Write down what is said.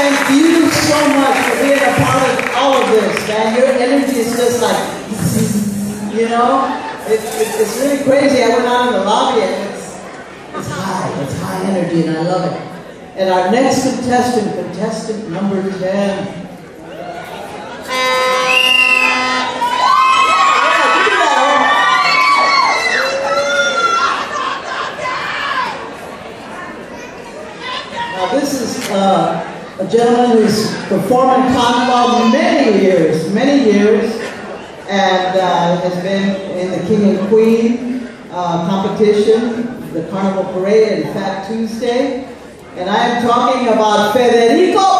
thank you so much for being a part of all of this, man. Your energy is just like, you know, it, it, it's really crazy. I went out in the lobby and it's, it's high, it's high energy, and I love it. And our next contestant, contestant number 10. Now this is uh, a gentleman who's performed in Carnival many years, many years, and uh, has been in the King and Queen uh, competition, the Carnival Parade, and Fat Tuesday. And I am talking about Frederico